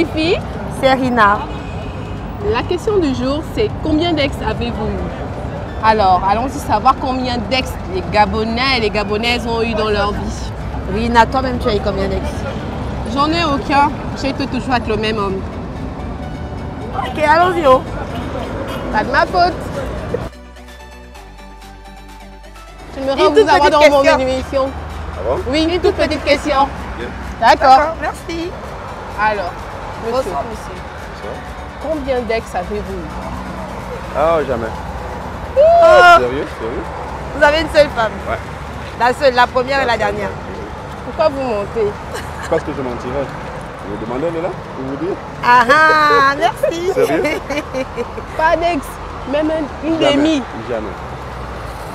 Fifi. C'est Rina. La question du jour, c'est combien d'ex avez-vous eu? Alors, allons-y savoir combien d'ex les Gabonais et les Gabonaises ont eu dans leur vie. Rina, toi-même, tu as eu combien d'ex? J'en ai aucun. J'ai été toujours avec le même homme. Ok, allons-y. Oh. Pas de ma faute. J'aimerais vous avoir dans mon question. émission. Ah bon? Oui, une toute petite question. D'accord. Merci. Alors, monsieur. combien d'ex avez-vous Ah, jamais. Oh, Sérieux Sérieux vous avez une seule femme Ouais. La seule, la première et la dernière. Pourquoi vous mentez Parce que je mentirais. Vous me demandez, elle est là Pour vous dire Ah ah, merci. Sérieux Pas d'ex, même un- une Jamais. demi. Jamais.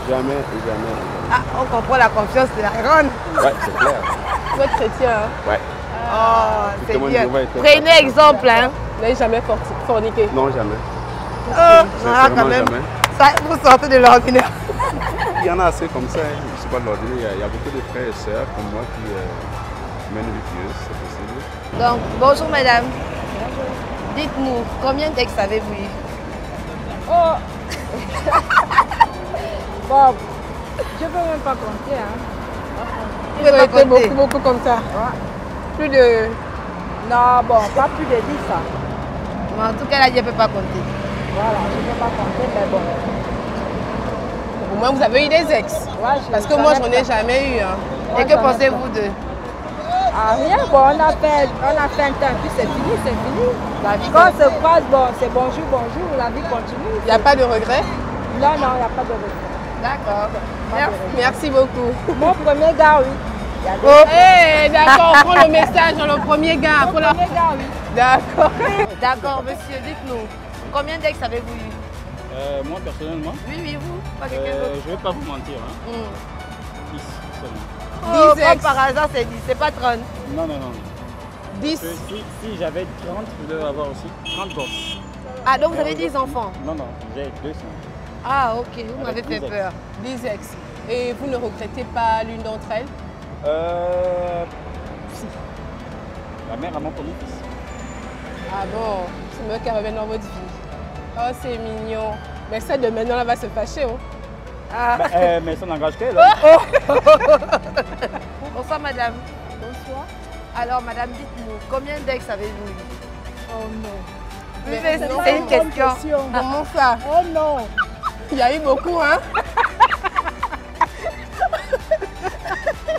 Jamais, jamais, Ah, on comprend la confiance de la jamais. Ouais, c'est clair. Vous êtes chrétien, hein Ouais. Oh, c'est bien. je Prenez exemple, hein. Vous n'avez jamais for- forniqué? Non, jamais. Oh, Sincèrement, quand même. jamais. Ça, vous sortez de l'ordinaire. Il y en a assez comme ça. hein. Je ne suis pas de l'ordinaire. Il y a- Il y, a beaucoup de frères et sœurs comme moi qui euh, mènent une vie c'est possible. Donc, bonjour madame. Dites-nous, combien d'ex avez-vous eu? Oh Bon, je ne peux même pas compter. Hein. Ils ont pas été compter. beaucoup, beaucoup comme ça. Plus de... Non, bon, pas plus de 10 ça. Mais En tout cas, là, je ne peux pas compter. Voilà, je ne peux pas compter, mais bon. Au moins, vous avez eu des ex. Ouais, je- Parce que moi, j'en ai pas. jamais eu. hein. Et que ai pensez-vous de Ah, rien, bon, on a fait, on a fait un temps, puis c'est fini, c'est fini. la vie Quand se croise, bon, c'est bonjour, bonjour, la vie continue. Il n'y a pas de regret Non, non, il n'y a pas de regret. D'accord. Merci. Merci beaucoup. Mon premier gars, oui. Oh. Eh, d'accord, on prend le message dans le premier gars. Pour la... premier gars, oui. D'accord. D'accord, monsieur, dites-nous. Combien d'ex avez-vous eu? Euh, moi personnellement, Oui, oui, vous Pas quelqu'un euh, d'autre je ne vais pas vous mentir, hein, Hmm. 10 seulement. Oh, 10 comme ex. par hasard, c'est 10, c'est pas 30. Non, non, non. 10. Parce que si si j'avais 30, je devais avoir aussi 30 gosses. Ah, donc vous avez 10 enfants? Non, non, j'ai 200. Ah, ok, vous m'avez fait 10 ex. peur. 10 ex. Et vous ne regrettez pas l'une d'entre elles? Euh, si. La mère à mon premier fils. Ah bon, c'est mieux qu'elle revienne dans votre vie. Oh, c'est mignon. Mais celle de maintenant, elle va se fâcher. Oh. Ah. Bah, euh, mais ça n'engage qu'elle. hein. Bonsoir, madame. Bonsoir. Alors, madame, dites-nous, combien d'ex avez-vous eu? Oh non. Mais mais c'est une question. question. Comment ça Oh non. Il y a eu beaucoup, hein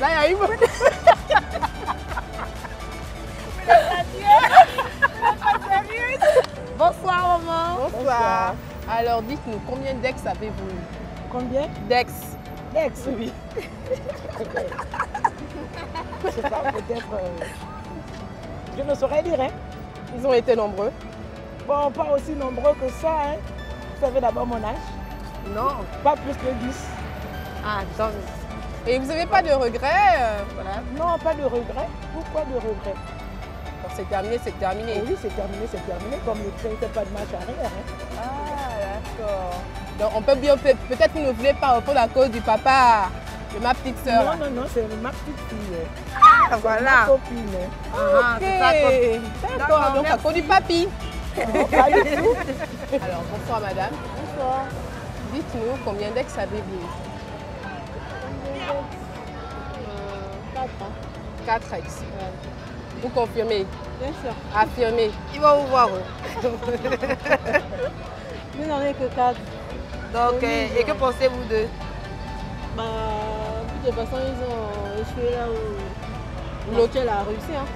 Bonsoir, maman. Bonsoir. Alors, dites-nous, combien d'ex avez-vous eu? Combien? D'ex D'ex? Oui. Je sais pas, peut-être. euh, Je ne saurais dire, hein. Ils ont été nombreux. Bon, pas aussi nombreux que ça, hein. Vous savez d'abord mon âge. Non. Pas plus que 10. Ah, donc, Et vous n'avez pas de regrets euh, Voilà. Non, pas de regret. Pourquoi de regret Quand c'est terminé, c'est terminé. Oui, c'est terminé, c'est terminé. Comme le train ne fait pas de marche arrière. Hein. Ah, d'accord. Donc, on peut bien, peut- peut-être que vous ne voulez pas répondre à cause du papa de ma petite sœur. Non, non, non, c'est ma petite fille. hein. ah, Ma voilà. copine. hein. Ah, Ok. D'accord, D'accord, donc à cause du papy. Non, pas du tout. Alors, bonsoir madame. Bonsoir. Dites-nous combien d'ex avez-vous? Quatre ex. Vous confirmez? Bien sûr. Affirmez. Ils vont vous voir. Nous n'en avons que 4. Donc, euh, et que pensez-vous d'eux Bah, de toute façon, ils ont échoué là où L'autre. l'hôtel a réussi. Hein.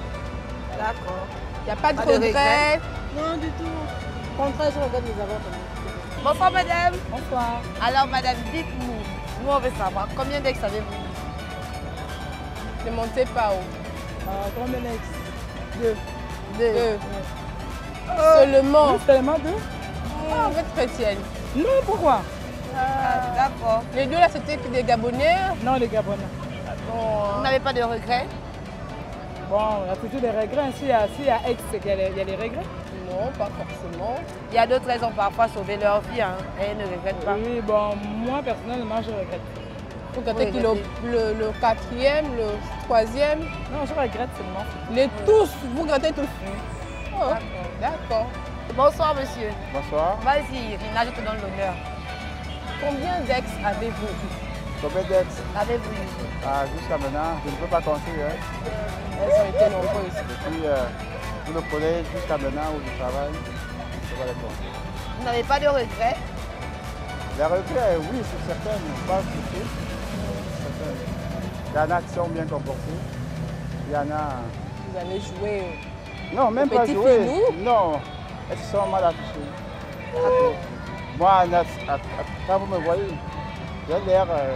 D'accord. Il n'y a pas de regret. Non, du tout. Au contraire, je regarde les avoir Bonsoir, madame. Bonsoir. Alors, madame, dites-nous. Nous, on veut savoir combien d'ex avez-vous? Ne montez pas haut. Euh, combien d'ex Deux. Deux. Deux. Oh. Seulement. Seulement deux Ah, vous êtes chrétienne. Non, pourquoi? Ah, D'accord. Les deux là, c'était des Gabonais? Non, les Gabonais. Vous n'avez pas de regrets? Bon, il y a toujours des regrets. S'il y a, s'il y a ex, c'est qu'il y a les- il y a des regrets. non, pas forcément. Il y a d'autres raisons parfois sauver leur vie. Hein, et elles ne regrettent pas. Oui, bon, moi personnellement, je regrette. Vous regrettez Oui, qu'il le, le, le quatrième, le troisième, Non, je regrette seulement. les tous, vous regrettez tous. Oh, d'accord. Bonsoir, monsieur. Bonsoir. Vas-y, Rina, je te donne l'honneur. Combien d'ex avez-vous? Combien d'ex? Avez-vous eu ah, Jusqu'à maintenant, je ne peux pas compter. Hein. Elles ont été nombreuses. Depuis euh, tout le collège jusqu'à maintenant où je travaille, je ne peux pas les compter. Vous n'avez pas de regrets? Les regrets, oui, sur certaines, pas sur toutes. Certaines. Il y en a qui sont bien comportés. Il y en a. Vous avez joué. Non, même pas joué. filou Non, elles se sont mal affichées. Moi, quand vous me voyez, j'ai l'air. euh,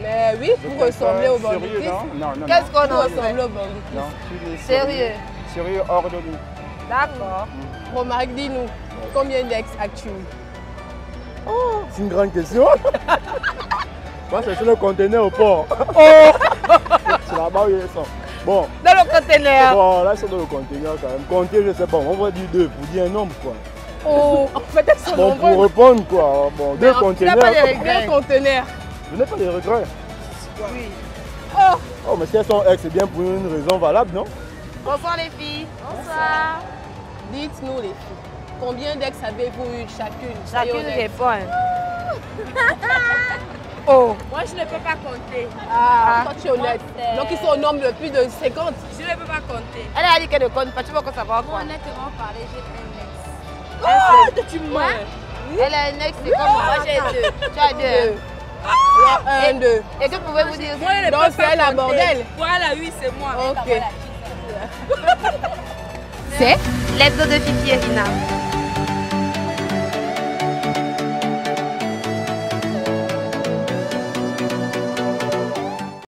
Mais oui, vous ressemblez au sérieux, banditisme. non? Non, non, Qu'est-ce qu'on ressemblez au banditisme. Non, je suis Sérieux Sérieux hors de nous. D'accord. Remarque, dis-nous, combien d'ex as-tu eu? C'est une grande question. Moi, c'est sur le conteneur au port. c'est ils sont. Bon, Dans le conteneur. bon, là, ils sont dans le conteneur quand même. Compter, je sais pas, on va dire deux pour dire un nombre, quoi. Oh, elles sont Bon, pour répondre, quoi. Bon, deux conteneurs. pas de regrets. Combien de conteneurs Je n'ai pas de regrets. Oui. Oh, Oh, mais si elles sont ex, c'est bien pour une raison valable, non? Bonsoir, les filles. Bonsoir. dites-nous les filles, combien d'ex avez-vous eu chacune? Chacune répond. oh. Moi, je ne peux pas compter. Ah, toi tu es honnête. Donc ils sont au nombre de plus de 50. Je ne peux pas compter. Elle a dit qu'elle ne compte pas. Tu veux qu'on savoir quoi? Honnêtement parler, j'ai un ex. Ah, tu mens. Elle a un ex, c'est comme moi. Moi, j'ai deux. Tu as deux. Un, deux. Et que pouvez-vous dire peux c'est elle, la bordel. Voilà, oui, c'est moi. Ok. C'est l'hebdo de Fifi et Rina.